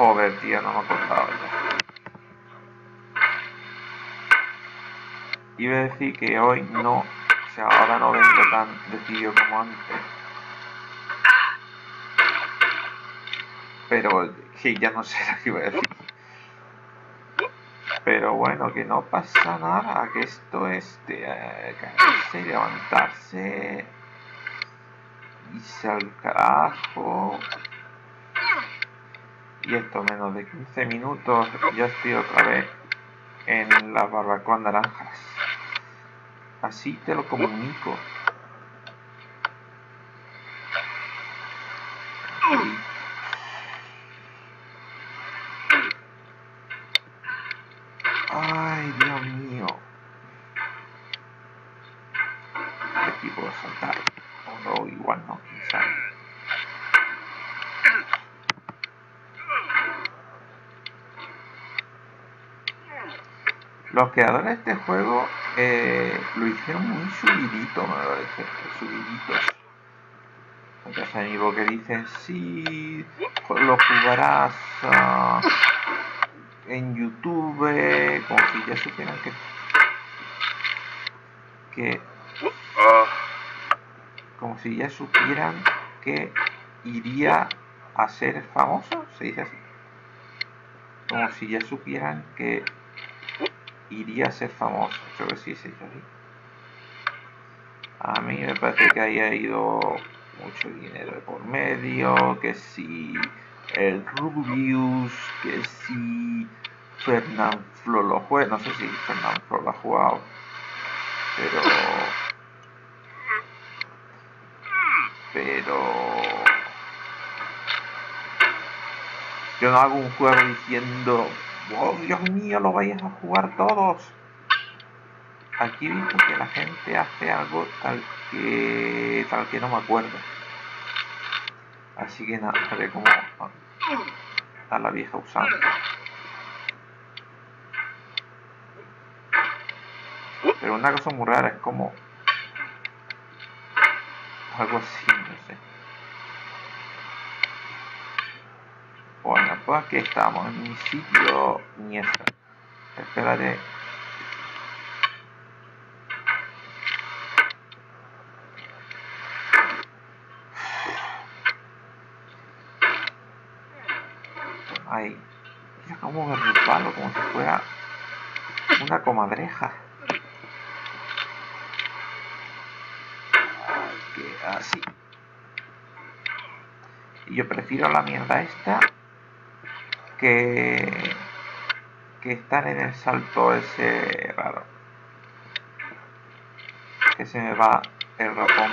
Joder, tío, no me acordaba ya. Iba a decir que hoy no, o sea, ahora no vengo tan decidido como antes. Pero sí, ya no sé lo que iba a decir. Pero bueno, que no pasa nada, que esto es de eh, levantarse, irse al carajo. Y esto menos de 15 minutos, ya estoy otra vez en las barbacoas naranjas. Así te lo comunico. Ay, Dios mío. Aquí puedo saltar. O no, igual no, quién sabe. Los creadores de este juego eh, lo hicieron muy subidito, me parece, subiditos. Entonces amigos que dicen, sí, lo jugarás uh, en YouTube, como si ya supieran que... que como si ya supieran que iría a ser famoso, se dice así. Como si ya supieran que iría a ser famoso. Creo que sí dice así. A mí me parece que haya ido mucho dinero de por medio, que si el Rubius, que si Fernand Flo lo juega, no sé si Fernand Flo lo ha jugado, pero pero yo no hago un juego diciendo oh Dios mío lo vayas a jugar todos. Aquí he visto que la gente hace algo tal que tal que no me acuerdo. Así que nada haré como a la vieja usando. Pero una cosa muy rara es como algo así, no sé. Bueno, pues aquí estamos, en mi sitio Niestra. Espérate. Ahí. Ya como me resbalo, como si fuera una comadreja. así. Y yo prefiero la mierda esta que, que estar en el salto ese raro. Que se me va el ratón.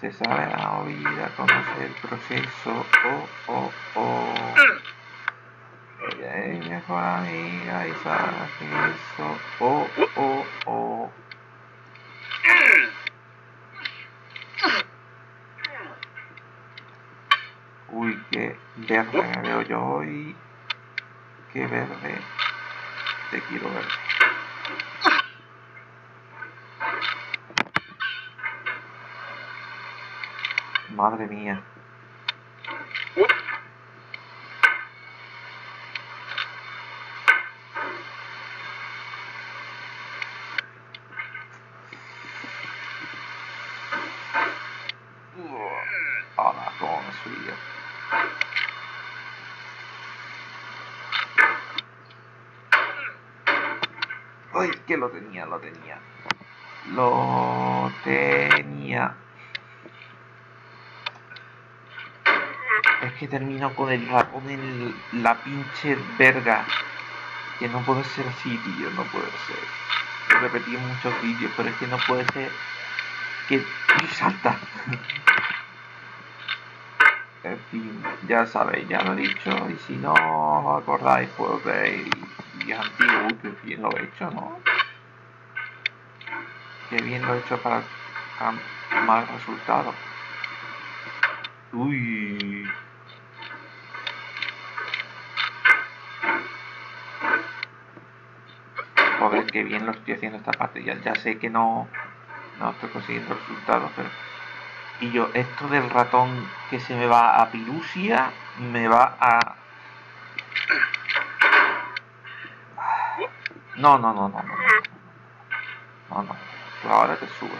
Se sabe la oída, conoce el proceso. Oh, oh, oh. Ella es mi mejor amiga y sabe eso. Oh, oh, oh. Qué verde me veo yo hoy. Qué verde. Te quiero ver. Madre mía. Que lo tenía, lo tenía. Lo tenía. Es que termino con el con el, la pinche verga. Que no puede ser así, tío, no puede ser. Lo repetí en muchos vídeos, pero es que no puede ser que salta. En fin, ya sabéis, ya lo he dicho, y si no os acordáis, pues veis vídeos antiguos, que bien lo he hecho, ¿no? Que bien lo he hecho para mal resultado. Uy. Joder, que bien lo estoy haciendo esta parte. Ya, ya sé que no, no estoy consiguiendo resultados, pero Y yo, esto del ratón que se me va a Pilusia, me va a... No, no, no, no, no. No, no. Tú ahora te subes.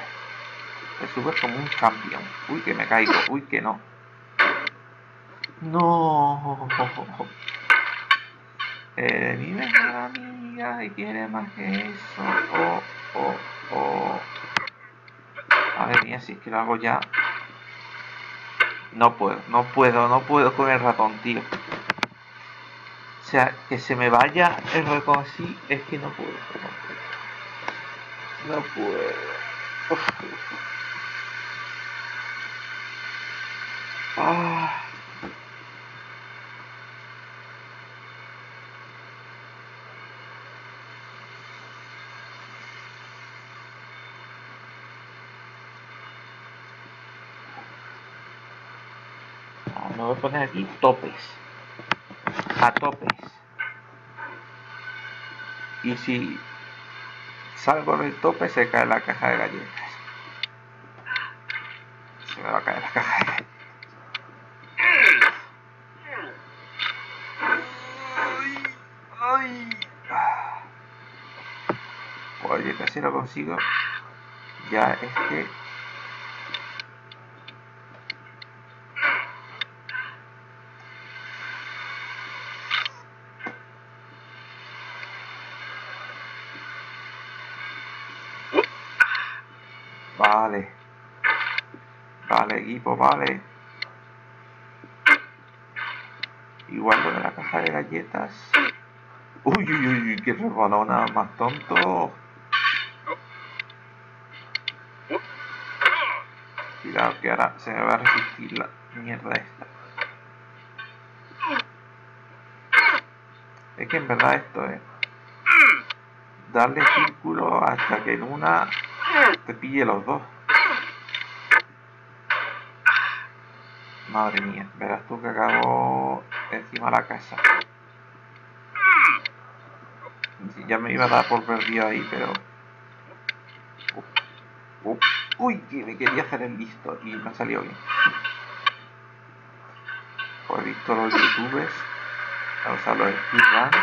Te subes como un campeón. Uy, que me caigo. Uy, que no. No. Eh, mi mejor amiga y quiere más que eso. Oh, oh, oh. Madre mía, si es que lo hago ya. No puedo, no puedo, no puedo con el ratón, tío. Sea, que se me vaya el ratón así, es que no puedo. No puedo. Ah. me voy a poner aquí topes a topes y si salgo del tope se cae la caja de galletas. Se me va a caer la caja de galletas. Oye, casi lo consigo. Ya es que Vale. Equipo, vale. Igual lo de la caja de galletas. Uy, uy, uy, qué resbalona más tonto. Cuidado que ahora se me va a resistir la mierda esta. Es que en verdad esto es darle círculo hasta que en una te pille los dos. Madre mía, verás tú que acabo encima de la casa. Ya me iba a dar por perdido ahí, pero... Uy, que me quería hacer el listo y me ha salido bien. Pues he visto los youtubers, o sea, los speedruns,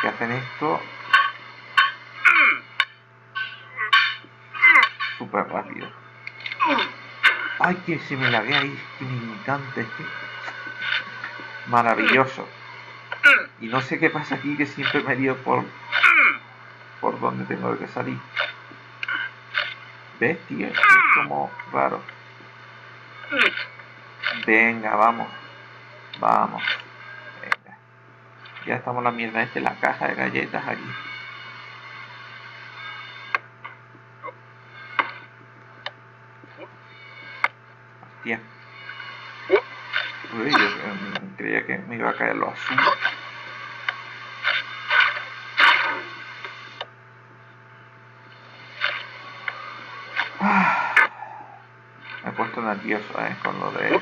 que hacen esto súper rápido. Ay, que se me laguea ahí, que me encanta, es que... Maravilloso. Y no sé qué pasa aquí, que siempre me dio por... Por donde tengo que salir. ¿Ves, tío? Es como raro. Venga, vamos. Vamos. Venga. Ya estamos la mierda esta, la caja de galletas aquí. Uy, yo eh, creía que me iba a caer lo azul. Ah. Me he puesto nervioso eh, con lo de...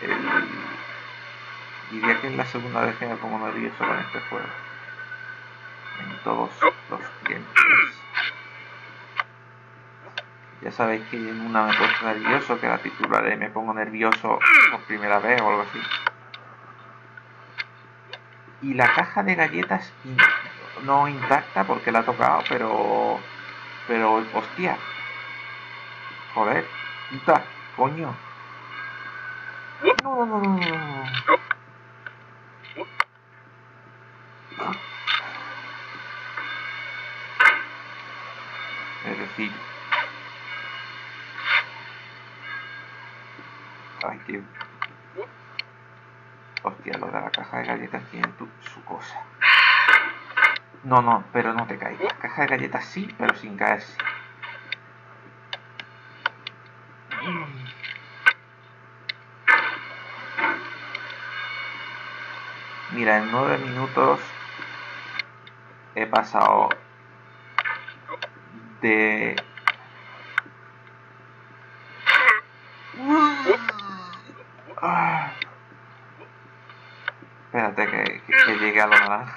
El... Diría que es la segunda vez que me pongo nervioso con este juego. En todos los gameplays. Ya sabéis que en una me he puesto nervioso, que la titularé me pongo nervioso por primera vez o algo así. Y la caja de galletas no intacta porque la ha tocado, pero... Pero, hostia. Joder, puta, coño. No, no, no, no. Es decir, ay, que... Hostia, lo de la caja de galletas tiene su cosa. No, no, pero no te caigas. Caja de galletas sí, pero sin caerse. Mira, en nueve minutos he pasado de...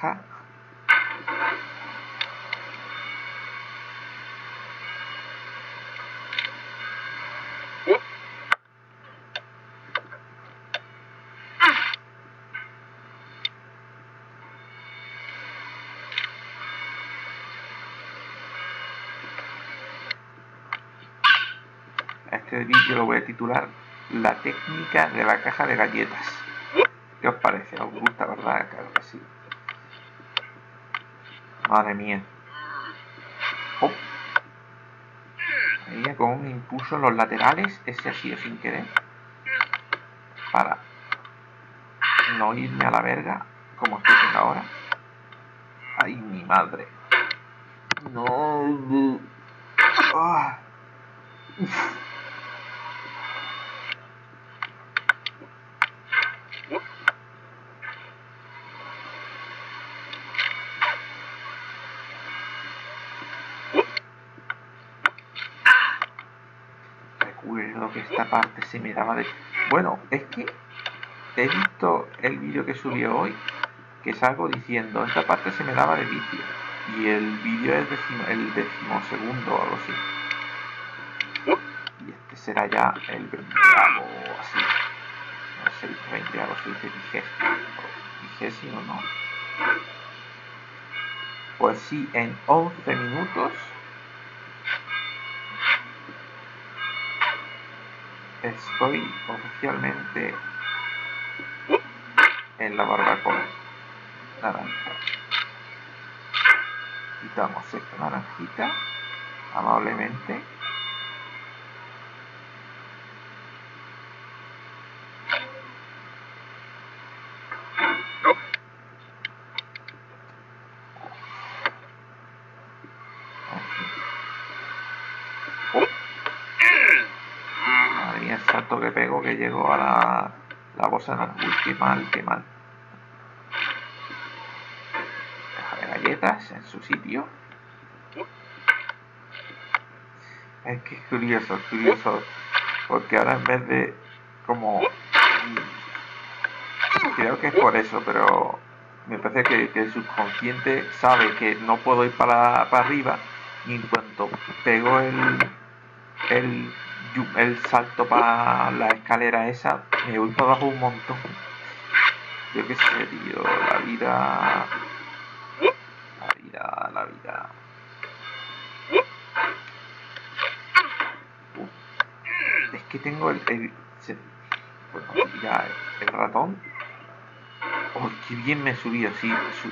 baja. Este vídeo lo voy a titular La técnica de la caja de galletas. ¿Qué os parece? ¿Os gusta, verdad? Claro que sí. Madre mía. Oh. Ahí con un impulso en los laterales, ese ha sido sin querer. Para no irme a la verga, como estoy haciendo ahora. Ay, mi madre. No. Ah que esta parte se me daba de... Bueno, es que he visto el vídeo que subió hoy, que salgo diciendo, esta parte se me daba de vicio. Y el vídeo es el decimosegundo o algo así. Y este será ya el veinteavo así. No sé, el veinteavo se dice vigésimo. Vigésimo, ¿no? Pues sí, en 11 minutos estoy oficialmente en la barbacoa naranja. Quitamos esta naranjita amablemente. Mía, el salto que pego que llegó a la, la de Uy, qué mal, qué mal. galletas en su sitio. Es que es curioso, es curioso, porque ahora en vez de como... Creo que es por eso, pero me parece que, el subconsciente sabe que no puedo ir para, para arriba y en cuanto pego el, el, el salto para la escalera esa, me voy para abajo un montón. Yo qué sé, tío, la vida la vida. es que tengo el, el, bueno, ya el ratón. Oh, qué bien me subí así. Su,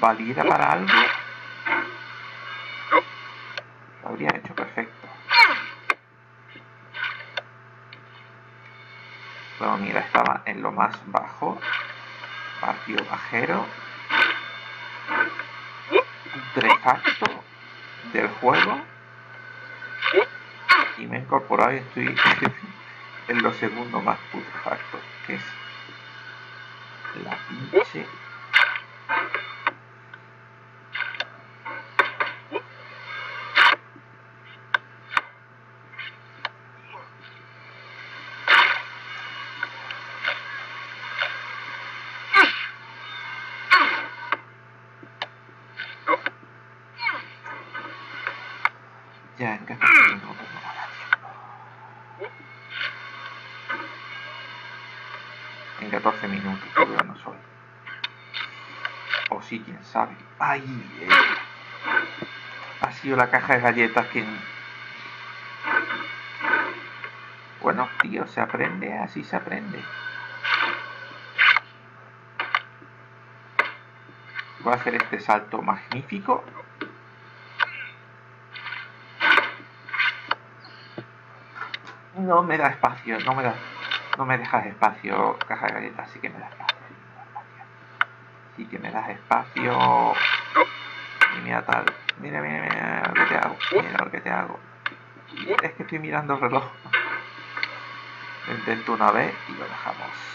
¿Valiera para algo? Lo habría hecho perfecto. Bueno, mira, estaba en lo más bajo. Partido bajero putrefacto del juego y me he incorporado y estoy en lo segundo más putrefacto que es la pinche En 14 minutos no. En 14 minutos todavía no soy. O sí, quién sabe. ¡Ay! Eh. Ha sido la caja de galletas quien... Bueno, tío, se aprende, así se aprende. Voy a hacer este salto magnífico. No me da espacio, no me da, no me dejas espacio, caja de galletas, sí que me da espacio, sí que me das espacio. Y mira tal, mira, mira, mira lo que te hago, mira lo que te hago. Es que estoy mirando el reloj. Lo intento una vez y lo dejamos.